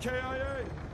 KIA!